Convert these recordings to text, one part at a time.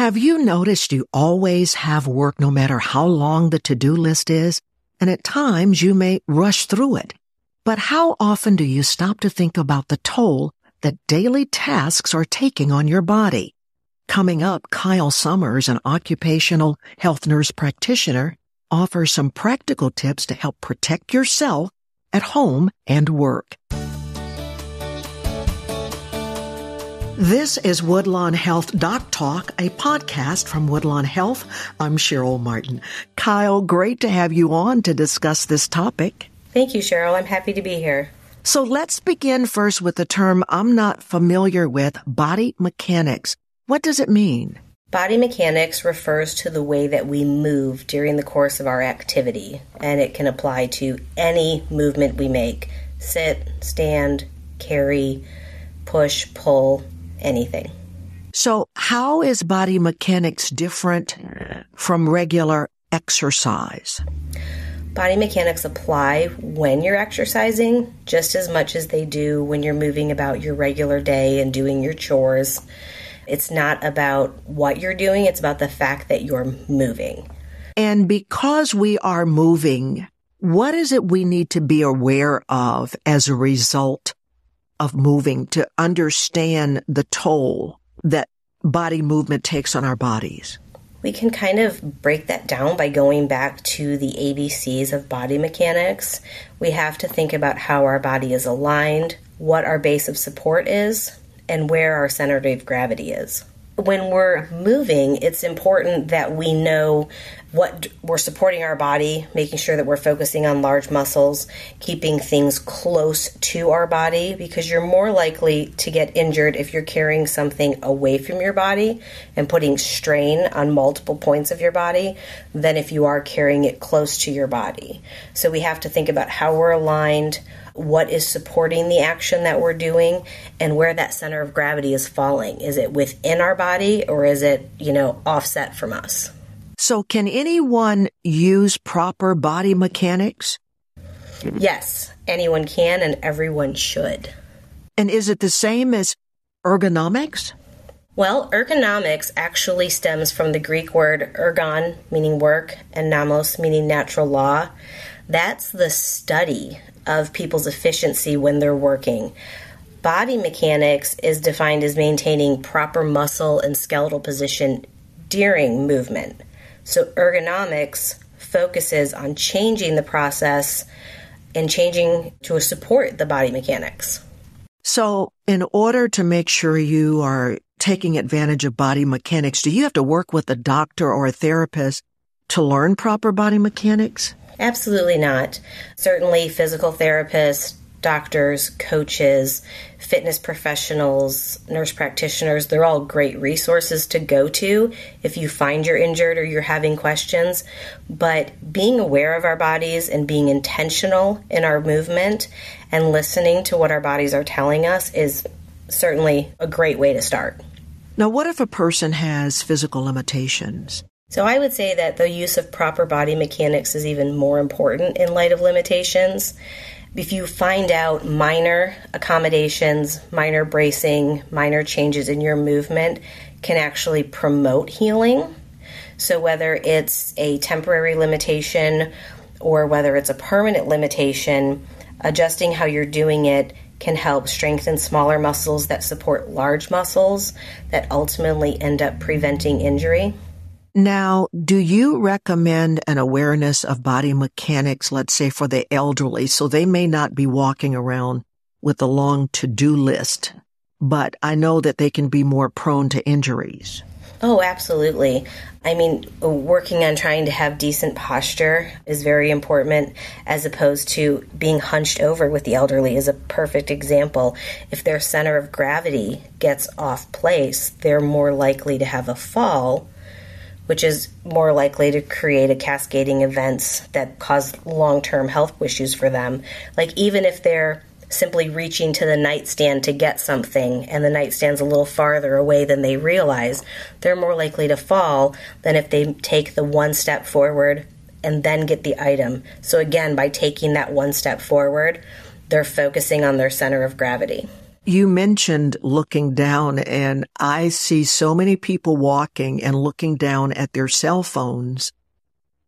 Have you noticed you always have work no matter how long the to-do list is? And at times you may rush through it. But how often do you stop to think about the toll that daily tasks are taking on your body? Coming up, Kyle Summers, an occupational health nurse practitioner, offers some practical tips to help protect yourself at home and work. This is Woodlawn Health Doc Talk, a podcast from Woodlawn Health. I'm Cheryl Martin. Kyle, great to have you on to discuss this topic. Thank you, Cheryl. I'm happy to be here. So let's begin first with the term I'm not familiar with body mechanics. What does it mean? Body mechanics refers to the way that we move during the course of our activity, and it can apply to any movement we make sit, stand, carry, push, pull, anything. So, how is body mechanics different from regular exercise? Body mechanics apply when you're exercising just as much as they do when you're moving about your regular day and doing your chores. It's not about what you're doing, it's about the fact that you're moving. And because we are moving, what is it we need to be aware of as a result of moving to understand the toll that body movement takes on our bodies? We can kind of break that down by going back to the ABCs of body mechanics. We have to think about how our body is aligned, what our base of support is, and where our center of gravity is when we're moving, it's important that we know what we're supporting our body, making sure that we're focusing on large muscles, keeping things close to our body because you're more likely to get injured if you're carrying something away from your body and putting strain on multiple points of your body than if you are carrying it close to your body. So we have to think about how we're aligned, what is supporting the action that we're doing and where that center of gravity is falling. Is it within our body or is it, you know, offset from us? So can anyone use proper body mechanics? Yes, anyone can and everyone should. And is it the same as ergonomics? Well, ergonomics actually stems from the Greek word ergon, meaning work, and nomos, meaning natural law. That's the study of people's efficiency when they're working. Body mechanics is defined as maintaining proper muscle and skeletal position during movement. So, ergonomics focuses on changing the process and changing to support the body mechanics. So, in order to make sure you are taking advantage of body mechanics, do you have to work with a doctor or a therapist to learn proper body mechanics? Absolutely not. Certainly, physical therapists, doctors, coaches, fitness professionals, nurse practitioners, they're all great resources to go to if you find you're injured or you're having questions. But being aware of our bodies and being intentional in our movement and listening to what our bodies are telling us is certainly a great way to start. Now, what if a person has physical limitations? So I would say that the use of proper body mechanics is even more important in light of limitations. If you find out minor accommodations, minor bracing, minor changes in your movement can actually promote healing. So whether it's a temporary limitation or whether it's a permanent limitation, adjusting how you're doing it can help strengthen smaller muscles that support large muscles that ultimately end up preventing injury. Now, do you recommend an awareness of body mechanics, let's say for the elderly, so they may not be walking around with a long to-do list, but I know that they can be more prone to injuries? Oh, absolutely. I mean, working on trying to have decent posture is very important as opposed to being hunched over with the elderly is a perfect example. If their center of gravity gets off place, they're more likely to have a fall which is more likely to create a cascading events that cause long-term health issues for them. Like even if they're simply reaching to the nightstand to get something and the nightstand's a little farther away than they realize, they're more likely to fall than if they take the one step forward and then get the item. So again, by taking that one step forward, they're focusing on their center of gravity. You mentioned looking down and I see so many people walking and looking down at their cell phones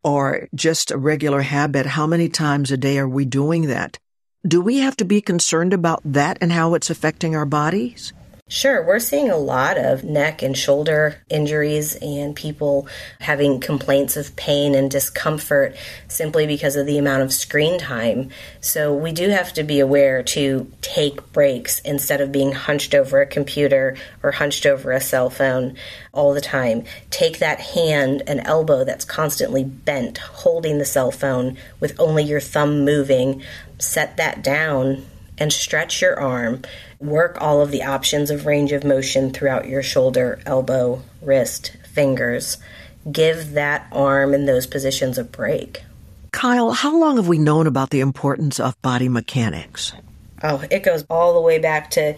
or just a regular habit. How many times a day are we doing that? Do we have to be concerned about that and how it's affecting our bodies? Sure, we're seeing a lot of neck and shoulder injuries and people having complaints of pain and discomfort simply because of the amount of screen time. So we do have to be aware to take breaks instead of being hunched over a computer or hunched over a cell phone all the time. Take that hand and elbow that's constantly bent, holding the cell phone with only your thumb moving, set that down and stretch your arm Work all of the options of range of motion throughout your shoulder, elbow, wrist, fingers. Give that arm in those positions a break. Kyle, how long have we known about the importance of body mechanics? Oh, it goes all the way back to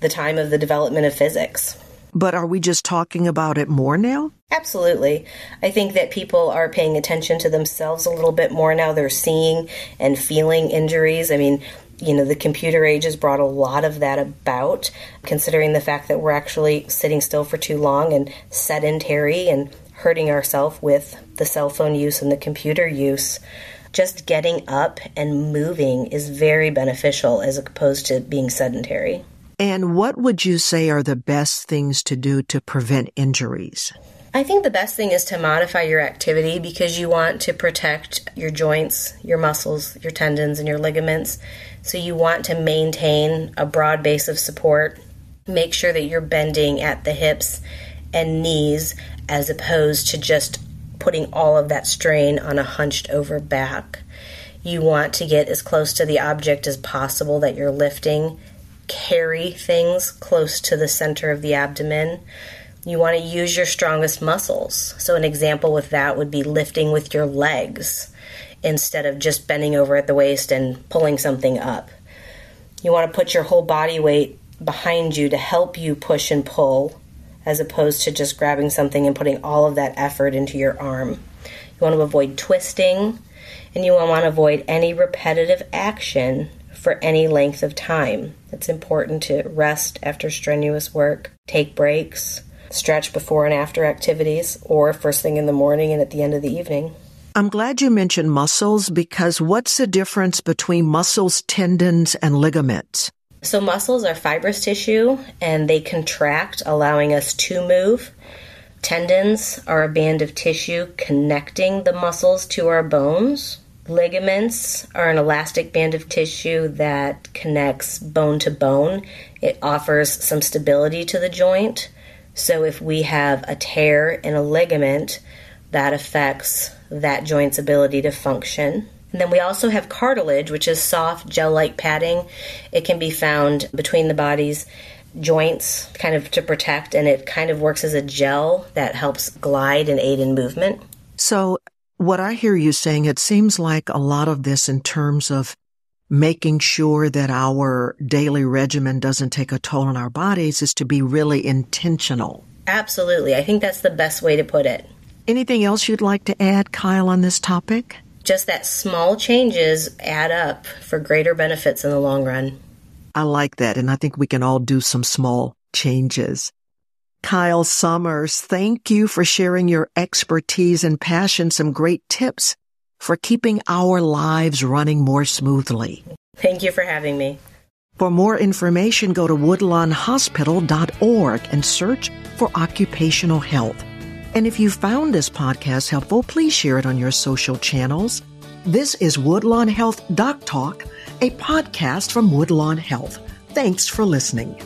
the time of the development of physics. But are we just talking about it more now? Absolutely. I think that people are paying attention to themselves a little bit more now. They're seeing and feeling injuries. I mean, you know, the computer age has brought a lot of that about, considering the fact that we're actually sitting still for too long and sedentary and hurting ourselves with the cell phone use and the computer use. Just getting up and moving is very beneficial as opposed to being sedentary. And what would you say are the best things to do to prevent injuries? I think the best thing is to modify your activity because you want to protect your joints, your muscles, your tendons, and your ligaments. So you want to maintain a broad base of support. Make sure that you're bending at the hips and knees as opposed to just putting all of that strain on a hunched over back. You want to get as close to the object as possible that you're lifting. Carry things close to the center of the abdomen you want to use your strongest muscles. So, an example with that would be lifting with your legs instead of just bending over at the waist and pulling something up. You want to put your whole body weight behind you to help you push and pull as opposed to just grabbing something and putting all of that effort into your arm. You want to avoid twisting and you want to avoid any repetitive action for any length of time. It's important to rest after strenuous work, take breaks, stretch before and after activities, or first thing in the morning and at the end of the evening. I'm glad you mentioned muscles because what's the difference between muscles, tendons, and ligaments? So, muscles are fibrous tissue and they contract, allowing us to move. Tendons are a band of tissue connecting the muscles to our bones. Ligaments are an elastic band of tissue that connects bone to bone. It offers some stability to the joint. So if we have a tear in a ligament, that affects that joint's ability to function. And then we also have cartilage, which is soft gel like padding. It can be found between the body's joints, kind of to protect, and it kind of works as a gel that helps glide and aid in movement. So, what I hear you saying, it seems like a lot of this in terms of making sure that our daily regimen doesn't take a toll on our bodies is to be really intentional. Absolutely. I think that's the best way to put it. Anything else you'd like to add, Kyle, on this topic? Just that small changes add up for greater benefits in the long run. I like that, and I think we can all do some small changes. Kyle Summers, thank you for sharing your expertise and passion, some great tips for keeping our lives running more smoothly. Thank you for having me. For more information, go to woodlawnhospital.org and search for occupational health. And if you found this podcast helpful, please share it on your social channels. This is Woodlawn Health Doc Talk, a podcast from Woodlawn Health. Thanks for listening.